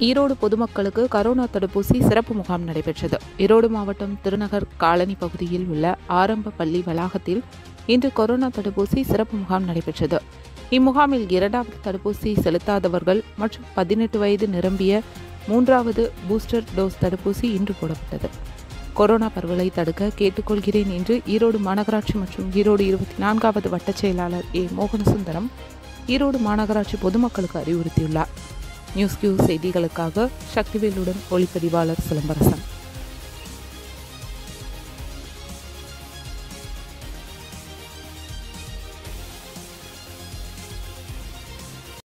ஈரோடு பொதுமக்களுக்கு கரோனா தடுப்பூசி சிறப்பு முகாம் நடைபெற்றது. ஈரோடு மாவட்டம் திருநகர் காலனி பகுதியில் உள்ள ஆரம்ப பள்ளி வளாகத்தில் இன்று கொரோனா தடுப்பூசி சிறப்பு முகாம் நடைபெற்றது. இம்முகாமில் இரண்டாவது தடுப்பூசி செலுத்தாதவர்கள் மற்றும் பதினெட்டு வயது நிரம்பிய மூன்றாவது பூஸ்டர் டோஸ் தடுப்பூசி இன்று போடப்பட்டது. கொரோனா பரவலை தடுக்க கேட்டுக்கொள்கிறேன் என்று ஈரோடு மாநகராட்சி மற்றும் ஈரோடு இருபத்தி நான்காவது வட்டச் செயலாளர் ஏ. மோகனசுந்தரம் ஈரோடு மாநகராட்சி பொதுமக்களுக்கு அறிவுறுத்தியுள்ளார். நியூஸ் கியூ செய்திகளுக்காக சக்திவேலுடன் ஒளிப்பதிவாளர் சிலம்பரசன்.